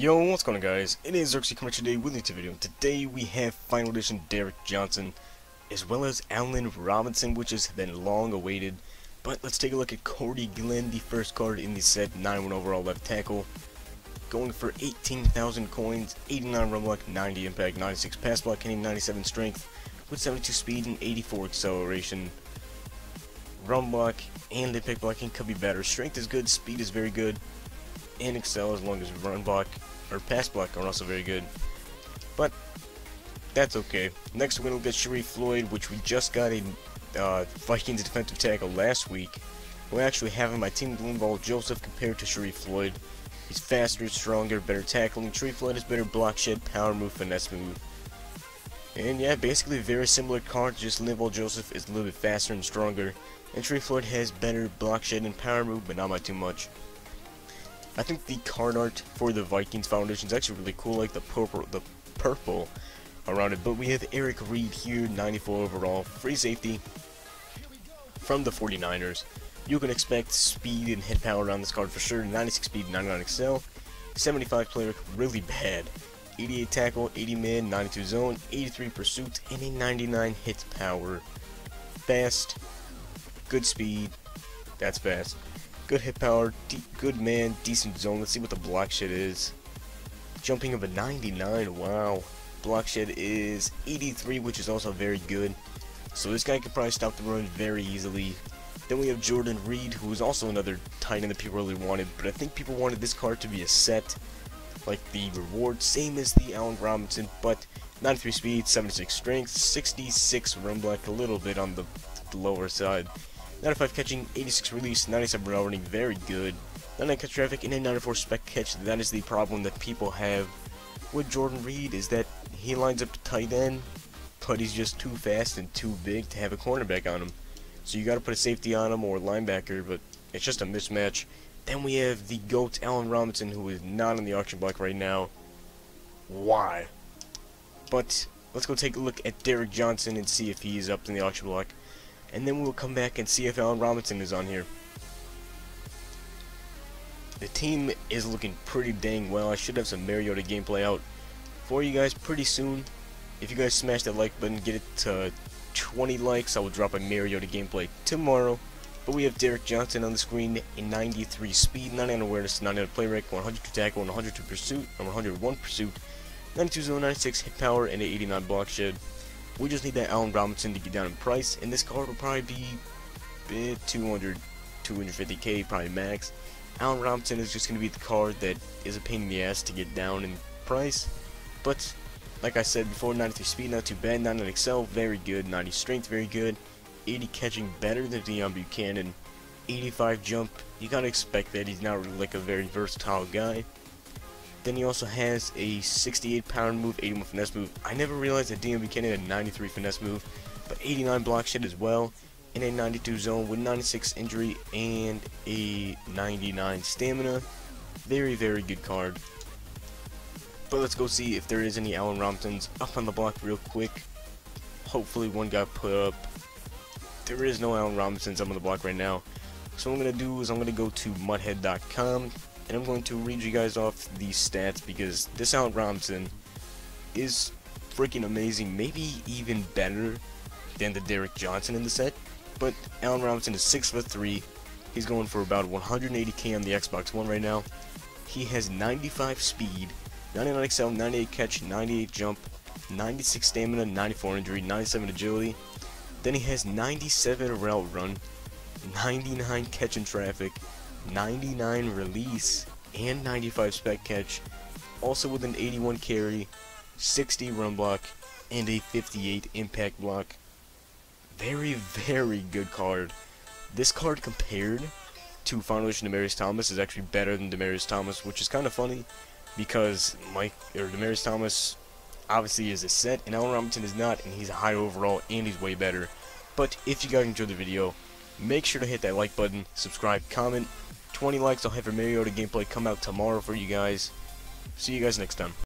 Yo, what's going on guys? It is Zirksee coming today with a video. Today we have Final Edition Derrick Johnson, as well as Allen Robinson, which has been long awaited. But let's take a look at Cordy Glenn, the first card in the set, 9-1 overall left tackle. Going for 18,000 coins, 89 run block, 90 impact, 96 pass block, hitting 97 strength, with 72 speed and 84 acceleration. Run block and impact blocking could be better. Strength is good, speed is very good and excel as long as run block or pass block are also very good. But that's okay. Next, we're gonna look at Sharrif Floyd, which we just got a uh, Vikings defensive tackle last week. We actually have my team Linval Joseph compared to Sharrif Floyd. He's faster, stronger, better tackling. Sharrif Floyd has better block shed, power move, finesse move. And yeah, basically very similar card, just Linval Joseph is a little bit faster and stronger. And Sharrif Floyd has better block shed and power move, but not by too much. I think the card art for the Vikings Foundation is actually really cool, like the purple, the purple around it. But we have Eric Reid here, 94 overall, free safety from the 49ers. You can expect speed and hit power on this card for sure. 96 speed, 99 excel, 75 player, really bad. 88 tackle, 80 man, 92 zone, 83 pursuit, and a 99 hit power. Fast, good speed, that's fast. Good hit power, good man, decent zone. Let's see what the block shed is. Jumping of a 99, wow. Block shed is 83, which is also very good. So this guy can probably stop the run very easily. Then we have Jordan Reed, who is also another tight end that people really wanted, but I think people wanted this card to be a set, like the reward, same as the Allen Robinson, but 93 speed, 76 strength, 66 run block, a little bit on the lower side. 95 catching, 86 release, 97 running, very good. 99 catch traffic, and a 94 spec catch. That is the problem that people have with Jordan Reed, is that he lines up to tight end, but he's just too fast and too big to have a cornerback on him. So you got to put a safety on him or linebacker, but it's just a mismatch. Then we have the GOAT, Allen Robinson, who is not on the auction block right now. Why? But let's go take a look at Derrick Johnson and see if he is up in the auction block and then we'll come back and see if Allen Robinson is on here. The team is looking pretty dang well. I should have some Mariota gameplay out for you guys pretty soon. If you guys smash that like button, get it to 20 likes, I will drop a Mariota gameplay tomorrow. But we have Derrick Johnson on the screen, in 93 speed, 99 awareness, 99 play rate, 102 tackle, 102 pursuit, and 101 pursuit, 92 zone, 96 hit power, and 89 block shed. We just need that Allen Robinson to get down in price, and this card will probably be eh, 200, 250k, probably max. Allen Robinson is just going to be the card that is a pain in the ass to get down in price, but like I said before, 93 speed, not too bad, 99 excel, very good, 90 strength, very good, 80 catching, better than Deone Bucannon, 85 jump, you gotta expect that, he's not really like a very versatile guy. Then he also has a 68 pound move, 81 finesse move. I never realized that Deone Bucannon had a 93 finesse move, but 89 block shed as well, and a 92 zone with 96 injury and a 99 stamina. Very, very good card. But let's go see if there is any Allen Robinsons up on the block real quick. Hopefully one got put up. There is no Allen Robinsons up on the block right now. So what I'm going to do is I'm going to go to muthead.com and I'm going to read you guys off these stats because this Allen Robinson is freaking amazing, maybe even better than the Derrick Johnson in the set. But Allen Robinson is 6 foot 3. He's going for about 180k on the Xbox One right now. He has 95 speed, 99 excel, 98 catch, 98 jump, 96 stamina, 94 injury, 97 agility. Then he has 97 route run, 99 catch in traffic, 99 release, and 95 spec catch, also with an 81 carry, 60 run block, and a 58 impact block. Very, very good card. This card compared to Final Edition Demaryius Thomas is actually better than Demaryius Thomas, which is kind of funny because Mike or Demaryius Thomas obviously is a set and Allen Robinson is not, and he's a high overall and he's way better. But if you guys enjoyed the video, make sure to hit that like button, subscribe, comment, 20 likes, I'll have a Mariota gameplay come out tomorrow for you guys. See you guys next time.